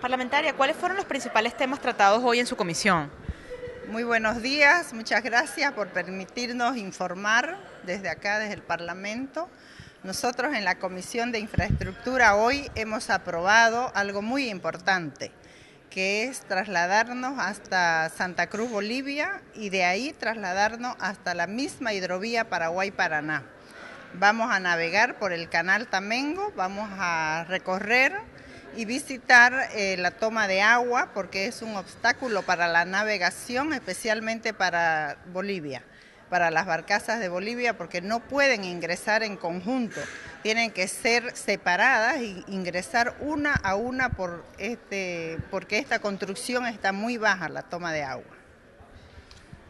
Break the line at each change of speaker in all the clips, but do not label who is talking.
Parlamentaria, ¿cuáles fueron los principales temas tratados hoy en su comisión?
Muy buenos días, muchas gracias por permitirnos informar desde acá, desde el Parlamento. Nosotros en la Comisión de Infraestructura hoy hemos aprobado algo muy importante, que es trasladarnos hasta Santa Cruz, Bolivia, y de ahí trasladarnos hasta la misma hidrovía Paraguay-Paraná. Vamos a navegar por el canal Tamengo, vamos a recorrer y visitar eh, la toma de agua porque es un obstáculo para la navegación, especialmente para Bolivia, para las barcazas de Bolivia, porque no pueden ingresar en conjunto, tienen que ser separadas e ingresar una a una por este, porque esta construcción está muy baja, la toma de agua.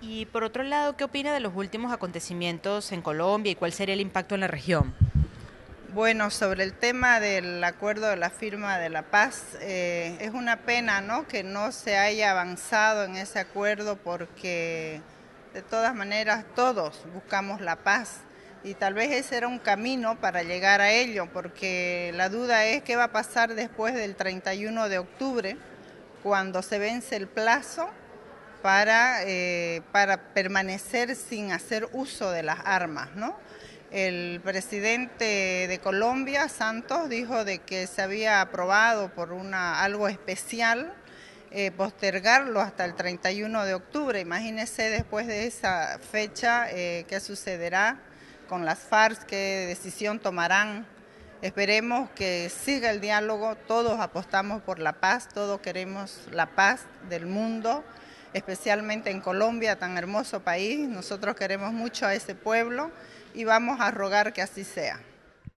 Y por otro lado, ¿qué opina de los últimos acontecimientos en Colombia y cuál sería el impacto en la región?
Bueno, sobre el tema del acuerdo de la firma de la paz, eh, es una pena ¿no? que no se haya avanzado en ese acuerdo porque de todas maneras todos buscamos la paz y tal vez ese era un camino para llegar a ello, porque la duda es qué va a pasar después del 31 de octubre, cuando se vence el plazo para, eh, para permanecer sin hacer uso de las armas, ¿no? El presidente de Colombia, Santos, dijo de que se había aprobado por una, algo especial eh, postergarlo hasta el 31 de octubre. Imagínese después de esa fecha eh, qué sucederá con las FARC, qué decisión tomarán. Esperemos que siga el diálogo, todos apostamos por la paz, todos queremos la paz del mundo, especialmente en Colombia, tan hermoso país. Nosotros queremos mucho a ese pueblo y vamos a rogar que así sea.